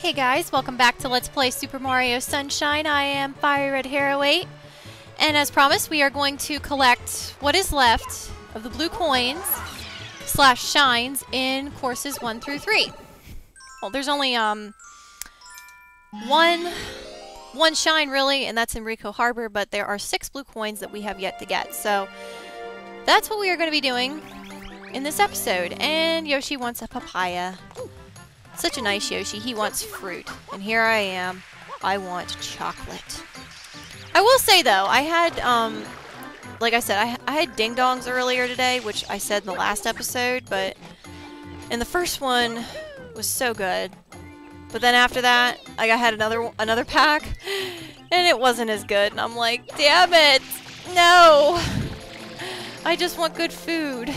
Hey guys, welcome back to Let's Play Super Mario Sunshine. I am Fieryredhair08, and as promised, we are going to collect what is left of the blue coins slash shines in courses 1 through 3. Well, there's only um one one shine really, and that's in Ricco Harbor, but there are six blue coins that we have yet to get. So that's what we are going to be doing in this episode. And Yoshi wants a papaya. Such a nice Yoshi. He wants fruit. And here I am. I want chocolate. I will say, though, I had, um, like I said, I, I had ding-dongs earlier today, which I said in the last episode, but And the first one was so good. But then after that, I had another another pack, and it wasn't as good. And I'm like, damn it! No! I just want good food.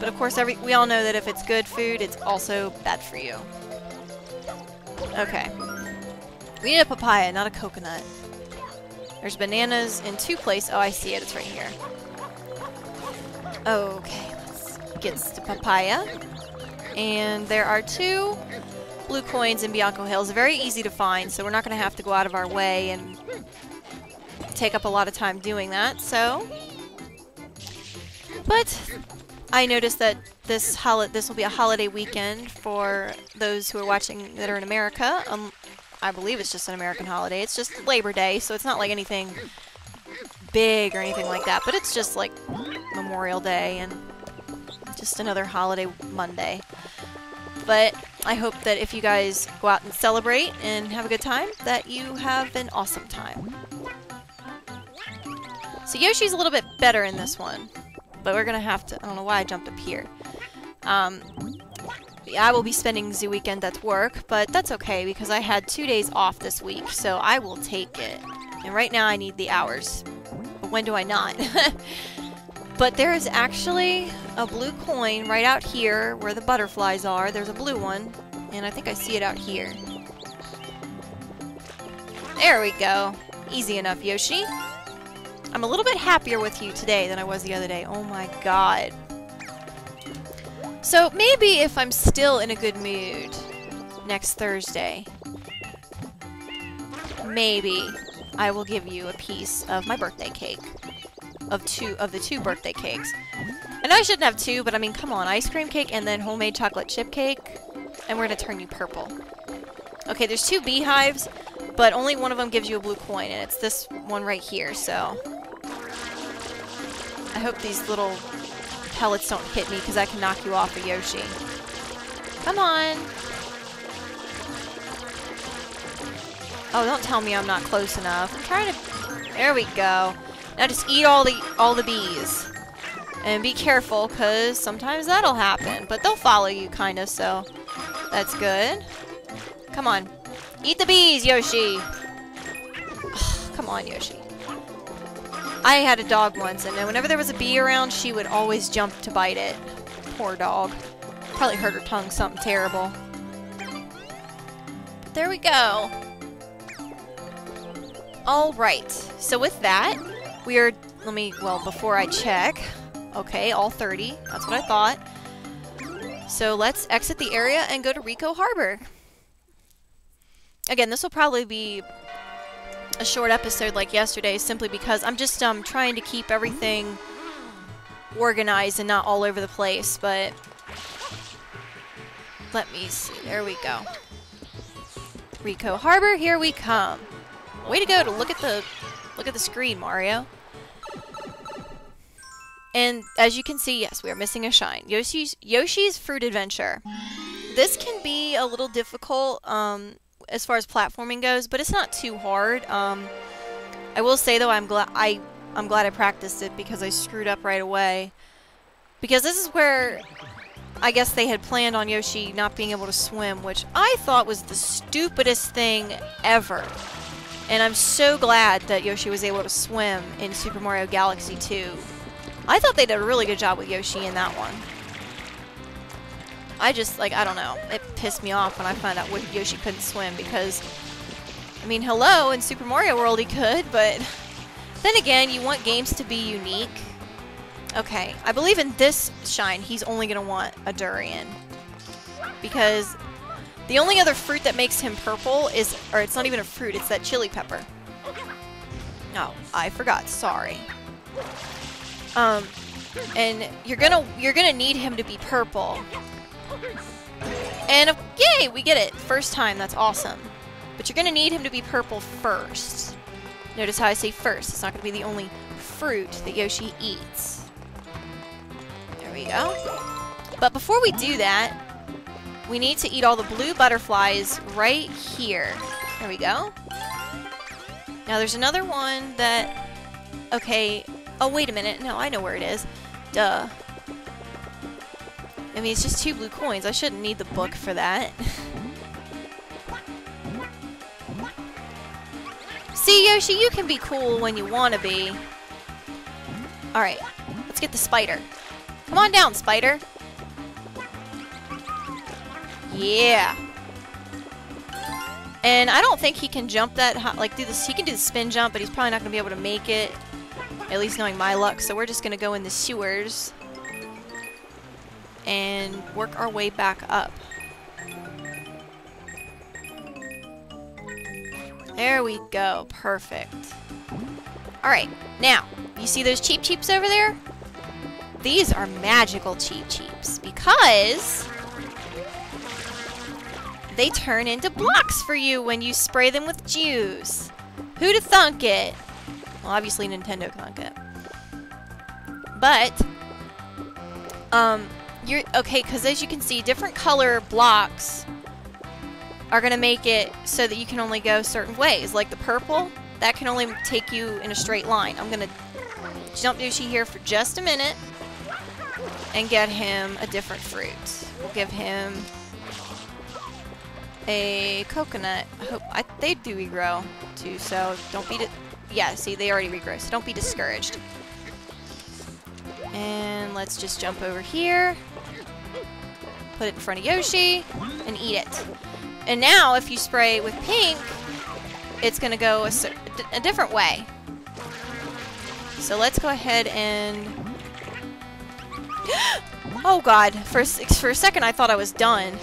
But of course, every we all know that if it's good food, it's also bad for you. Okay. We need a papaya, not a coconut. There's bananas in two places. Oh, I see it. It's right here. Okay, let's get the papaya. And there are two blue coins in Bianco Hills. Very easy to find, so we're not going to have to go out of our way and take up a lot of time doing that. So, but I noticed that this hol this will be a holiday weekend for those who are watching that are in America. Um, I believe it's just an American holiday. It's just Labor Day, so it's not like anything big or anything like that. But it's just like Memorial Day and just another holiday Monday. But I hope that if you guys go out and celebrate and have a good time, that you have an awesome time. So Yoshi's a little bit better in this one but we're gonna have to, I don't know why I jumped up here. Um, I will be spending the weekend at work, but that's okay because I had two days off this week, so I will take it. And right now I need the hours. But when do I not? but there is actually a blue coin right out here where the butterflies are. There's a blue one, and I think I see it out here. There we go. Easy enough, Yoshi. I'm a little bit happier with you today than I was the other day. Oh my god. So maybe if I'm still in a good mood next Thursday, maybe I will give you a piece of my birthday cake. Of two of the two birthday cakes. I know I shouldn't have two, but I mean, come on, ice cream cake and then homemade chocolate chip cake, and we're gonna turn you purple. Okay, there's two beehives, but only one of them gives you a blue coin, and it's this one right here, so hope these little pellets don't hit me because I can knock you off of Yoshi. Come on. Oh, don't tell me I'm not close enough. I'm trying to... There we go. Now just eat all the all the bees. And be careful, because sometimes that'll happen. But they'll follow you, kind of, so that's good. Come on. Eat the bees, Yoshi! Come on, Yoshi. I had a dog once, and whenever there was a bee around, she would always jump to bite it. Poor dog. Probably hurt her tongue something terrible. But there we go. Alright, so with that, we are, let me, well, before I check, okay, all 30, that's what I thought. So let's exit the area and go to Ricco Harbor. Again, this will probably be a short episode like yesterday simply because I'm just um, trying to keep everything organized and not all over the place, but let me see. There we go. Ricco Harbor, here we come. Way to go to look at the look at the screen, Mario. And as you can see, yes, we are missing a shine. Yoshi's Yoshi's Fruit Adventure. This can be a little difficult. Um, as far as platforming goes, but it's not too hard. Um, I will say though, I'm glad I I'm glad I practiced it because I screwed up right away. Because this is where I guess they had planned on Yoshi not being able to swim, which I thought was the stupidest thing ever. And I'm so glad that Yoshi was able to swim in Super Mario Galaxy 2. I thought they did a really good job with Yoshi in that one. I just, like, I don't know. It pissed me off when I found out Yoshi couldn't swim because, I mean, hello, in Super Mario World he could, but then again, you want games to be unique. Okay, I believe in this shine, he's only going to want a durian. Because The only other fruit that makes him purple is, or it's not even a fruit, it's that chili pepper. No, I forgot. Sorry. Um, and you're gonna you're gonna need him to be purple. And yay, we get it first time. That's awesome. But you're gonna need him to be purple first. Notice how I say first. It's not gonna be the only fruit that Yoshi eats. There we go. But before we do that, we need to eat all the blue butterflies right here. There we go. Now there's another one that... Okay. Oh, wait a minute. No, I know where it is. Duh. I mean, it's just two blue coins. I shouldn't need the book for that. See, Yoshi, you can be cool when you want to be. Alright, let's get the spider. Come on down, spider. Yeah. And I don't think he can jump that high, like do this. He can do the spin jump, but he's probably not going to be able to make it. At least knowing my luck. So we're just going to go in the sewers and work our way back up. There we go. Perfect. Alright, now, you see those Cheep Cheeps over there? These are magical Cheep Cheeps because they turn into blocks for you when you spray them with juice. Who'd have thunk it? Well, obviously Nintendo thunk it. But, um, you're, okay, because as you can see, different color blocks are going to make it so that you can only go certain ways. Like the purple, that can only take you in a straight line. I'm going to jump Yoshi here for just a minute and get him a different fruit. We'll give him a coconut. I hope I, they do regrow too, so don't be. Yeah, see, they already regrow, so don't be discouraged. And let's just jump over here, put it in front of Yoshi, and eat it. And now, if you spray with pink, it's going to go a, a different way. So let's go ahead and... oh god, for, for a second I thought I was done.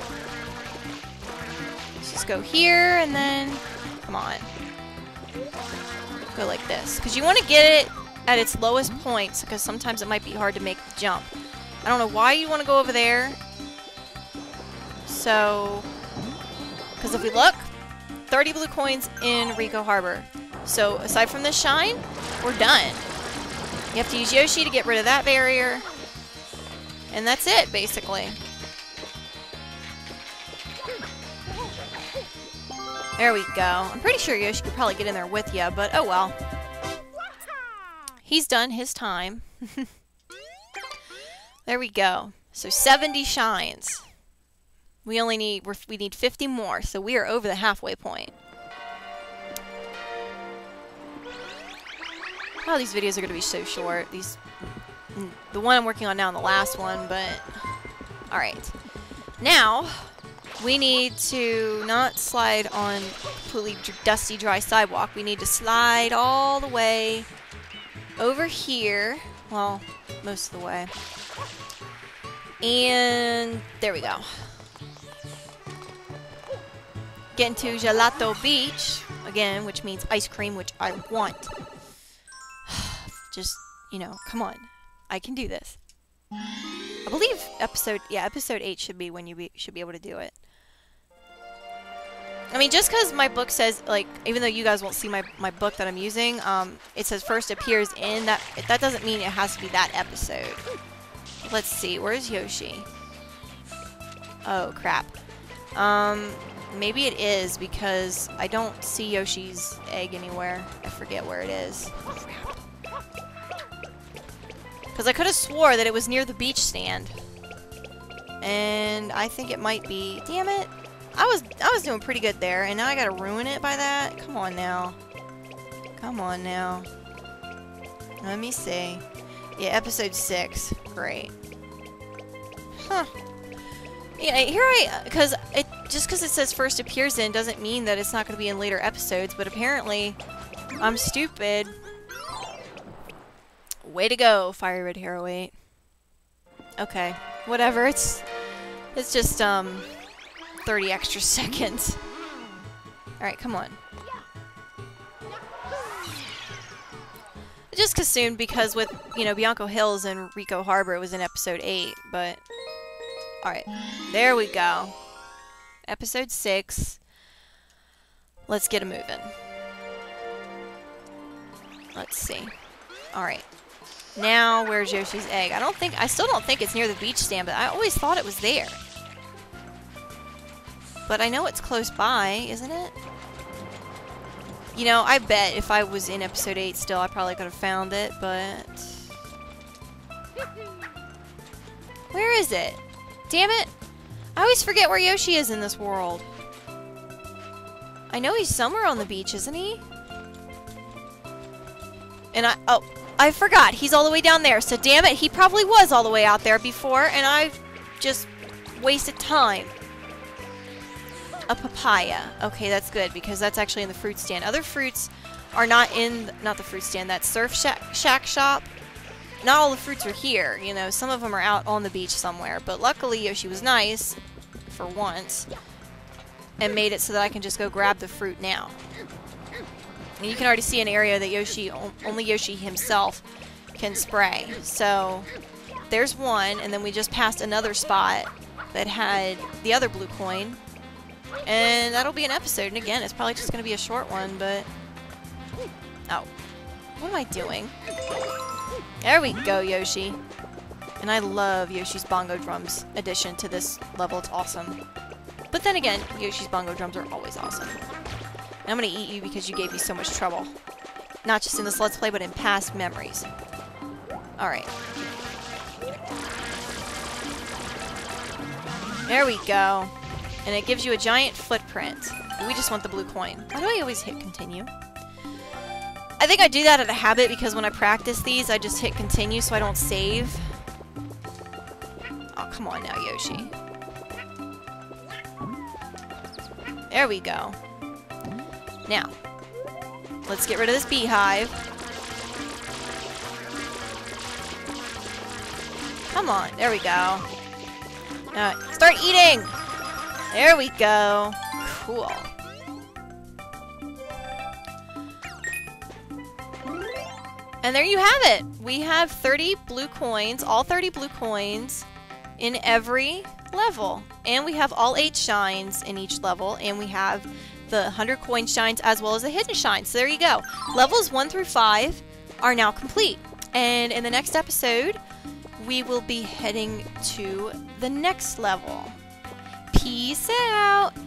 Let's just go here and then... Come on. Go like this. Because you want to get it at its lowest points, because sometimes it might be hard to make the jump. I don't know why you want to go over there. So... Because if we look, 30 blue coins in Ricco Harbor. So aside from this shine, we're done. You have to use Yoshi to get rid of that barrier. And that's it, basically. There we go. I'm pretty sure Yoshi could probably get in there with you, but oh well. He's done his time. there we go. So 70 shines. We only need we need 50 more, so we are over the halfway point. Oh, these videos are going to be so short. These, mm, the one I'm working on now and the last one, but all right. Now, we need to not slide on completely dusty, dry sidewalk. We need to slide all the way over here. Well, most of the way. And there we go. Getting to Gelato Beach, again, which means ice cream, which I want. Just, you know, come on. I can do this. I believe episode, yeah, episode 8 should be when you be, should be able to do it. I mean, just because my book says, like, even though you guys won't see my, my book that I'm using, um, it says first appears in that, that doesn't mean it has to be that episode. Let's see, where's Yoshi? Oh, crap. Um, maybe it is because I don't see Yoshi's egg anywhere. I forget where it is. Because I could have swore that it was near the beach stand. And I think it might be... Damn it. I was I was doing pretty good there, and now I gotta ruin it by that? Come on now. Come on now. Let me see. Yeah, episode 6. Great. Huh. Yeah, here I... Because it just because it says first appears in doesn't mean that it's not going to be in later episodes, but apparently I'm stupid. Way to go, Fieryredhair08. Okay, whatever, it's... It's just, um... 30 extra seconds. Alright, come on. Just assumed because with, you know, Bianco Hills and Ricco Harbor it was in episode 8, but... Alright, there we go. Episode 6. Let's get a moving. Let's see. Alright. Now, where's Yoshi's egg? I don't think, I still don't think it's near the beach stand, but I always thought it was there. But I know it's close by, isn't it? You know, I bet if I was in episode 8 still, I probably could have found it, but... Where is it? Damn it! I always forget where Yoshi is in this world. I know he's somewhere on the beach, isn't he? And I... Oh, I forgot. He's all the way down there. So damn it, he probably was all the way out there before, and I just wasted time. A papaya. Okay, that's good, because that's actually in the fruit stand. Other fruits are not in... Not the fruit stand. That surf shack, shack shop. Not all the fruits are here. You know, some of them are out on the beach somewhere. But luckily, Yoshi was nice, for once, and made it so that I can just go grab the fruit now. And you can already see an area that Yoshi, only Yoshi himself can spray. So there's one, and then we just passed another spot that had the other blue coin. And that'll be an episode. And again, it's probably just going to be a short one, but... Oh. What am I doing? There we go, Yoshi. And I love Yoshi's Bongo Drums addition to this level. It's awesome. But then again, Yoshi's Bongo Drums are always awesome. And I'm going to eat you because you gave me so much trouble. Not just in this Let's Play, but in past memories. Alright. There we go. And it gives you a giant footprint. We just want the blue coin. Why do I always hit continue? I think I do that out of habit because when I practice these, I just hit continue so I don't save. Oh, come on now, Yoshi. There we go. Now, let's get rid of this beehive. Come on, there we go. Start eating! There we go. Cool. And there you have it. We have 30 blue coins, all 30 blue coins in every level. And we have all 8 shines in each level, and we have the 100 coin shines as well as the hidden shines. So there you go. Levels 1 through 5 are now complete. And in the next episode, we will be heading to the next level. Peace out.